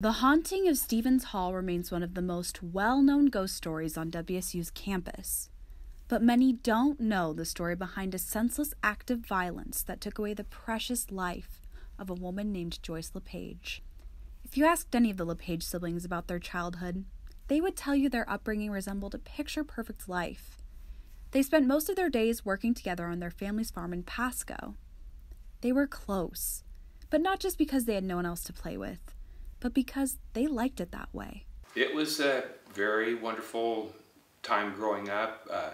The haunting of Stevens Hall remains one of the most well known ghost stories on WSU's campus. But many don't know the story behind a senseless act of violence that took away the precious life of a woman named Joyce LePage. If you asked any of the LePage siblings about their childhood, they would tell you their upbringing resembled a picture perfect life. They spent most of their days working together on their family's farm in Pasco. They were close, but not just because they had no one else to play with but because they liked it that way. It was a very wonderful time growing up. Uh,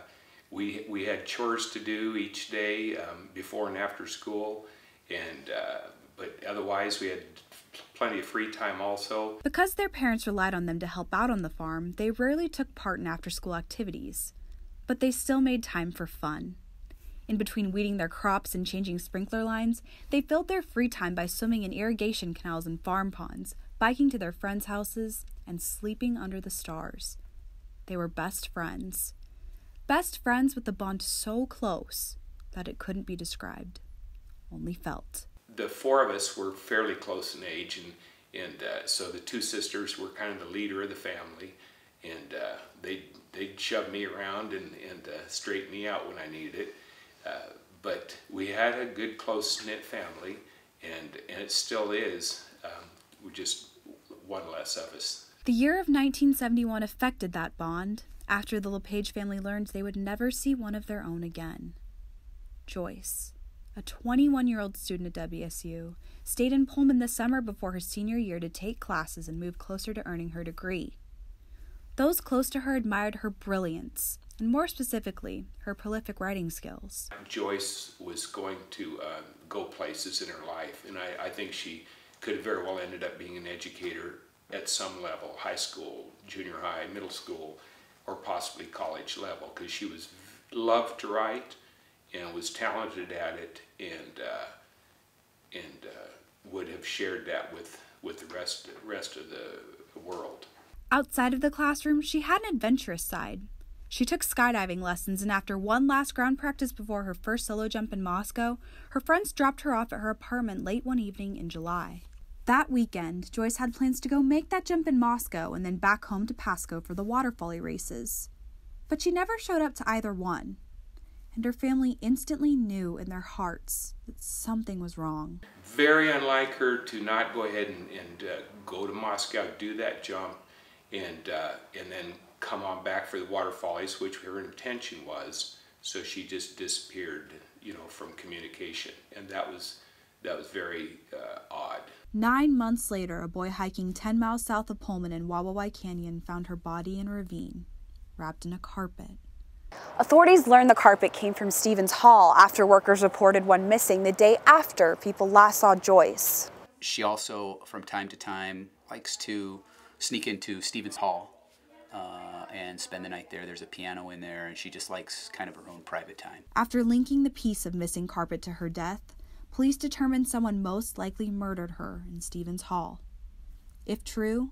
we, we had chores to do each day um, before and after school, and uh, but otherwise we had plenty of free time also. Because their parents relied on them to help out on the farm, they rarely took part in after school activities, but they still made time for fun. In between weeding their crops and changing sprinkler lines, they filled their free time by swimming in irrigation canals and farm ponds, biking to their friends' houses, and sleeping under the stars. They were best friends. Best friends with a bond so close that it couldn't be described, only felt. The four of us were fairly close in age, and, and uh, so the two sisters were kind of the leader of the family, and uh, they'd, they'd shove me around and, and uh, straighten me out when I needed it. Uh, but we had a good, close knit family, and, and it still is. Um, we just one less of us. The year of 1971 affected that bond after the LePage family learned they would never see one of their own again. Joyce, a 21 year old student at WSU, stayed in Pullman the summer before her senior year to take classes and move closer to earning her degree. Those close to her admired her brilliance, and more specifically, her prolific writing skills. Joyce was going to uh, go places in her life, and I, I think she could have very well ended up being an educator at some level, high school, junior high, middle school, or possibly college level, because she was loved to write and was talented at it, and uh, and uh, would have shared that with with the rest rest of the world. Outside of the classroom, she had an adventurous side. She took skydiving lessons, and after one last ground practice before her first solo jump in Moscow, her friends dropped her off at her apartment late one evening in July. That weekend, Joyce had plans to go make that jump in Moscow and then back home to Pasco for the Water Follies races. But she never showed up to either one, and her family instantly knew in their hearts that something was wrong. Very unlike her to not go ahead and, and uh, go to Moscow, do that jump, and uh, and then come on back for the Water Follies, which her intention was. So she just disappeared, you know, from communication, and that was that was very uh, odd. Nine months later, a boy hiking 10 miles south of Pullman in Wawawai Canyon found her body in a ravine, wrapped in a carpet. Authorities learned the carpet came from Stevens Hall after workers reported one missing the day after people last saw Joyce. She also, from time to time, likes to sneak into Stevens Hall uh, and spend the night there. There's a piano in there, and she just likes kind of her own private time. After linking the piece of missing carpet to her death, police determined someone most likely murdered her in Stevens Hall. If true,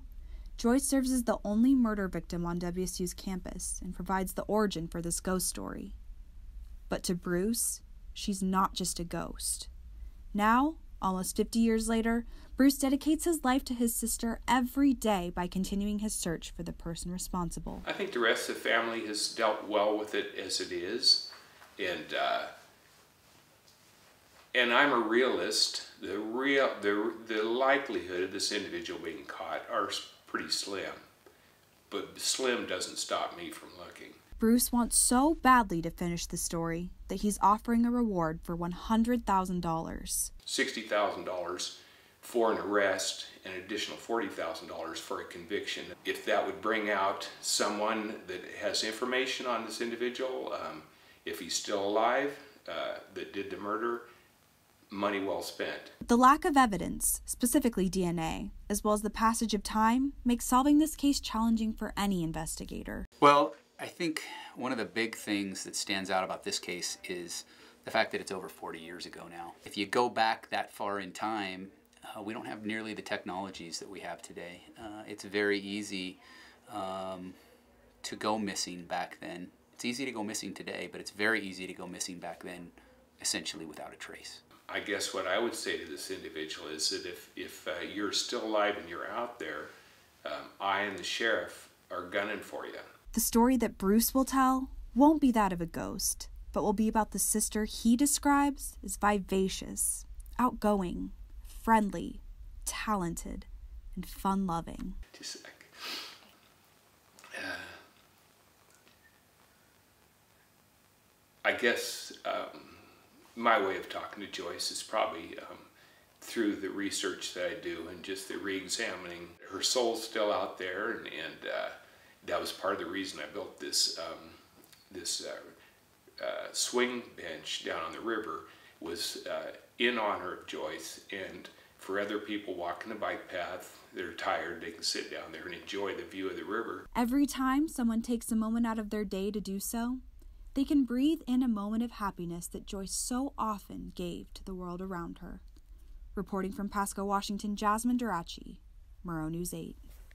Joyce serves as the only murder victim on WSU's campus and provides the origin for this ghost story. But to Bruce, she's not just a ghost. Now, almost 50 years later, Bruce dedicates his life to his sister every day by continuing his search for the person responsible. I think the rest of the family has dealt well with it as it is, and uh, and I'm a realist, the real the the likelihood of this individual being caught are pretty slim. But slim doesn't stop me from looking. Bruce wants so badly to finish the story that he's offering a reward for $100,000. $60,000 for an arrest and an additional $40,000 for a conviction. If that would bring out someone that has information on this individual, um, if he's still alive, uh, that did the murder, money well spent. The lack of evidence, specifically DNA, as well as the passage of time, makes solving this case challenging for any investigator. Well, I think one of the big things that stands out about this case is the fact that it's over 40 years ago now. If you go back that far in time, uh, we don't have nearly the technologies that we have today. Uh, it's very easy um, to go missing back then. It's easy to go missing today, but it's very easy to go missing back then, essentially without a trace I guess what I would say to this individual is that if, if uh, you're still alive and you're out there, um, I and the sheriff are gunning for you. The story that Bruce will tell won't be that of a ghost, but will be about the sister he describes as vivacious, outgoing, friendly, talented, and fun loving. Just like, uh, I guess um, my way of talking to Joyce is probably um, through the research that I do and just the re-examining. Her soul's still out there, and, and uh, that was part of the reason I built this um, this uh, uh, swing bench down on the river was uh, in honor of Joyce and for other people walking the bike path they're tired they can sit down there and enjoy the view of the river Every time someone takes a moment out of their day to do so, they can breathe in a moment of happiness that Joyce so often gave to the world around her. Reporting from Pasco, Washington, Jasmine Darakjy, Murrow News 8.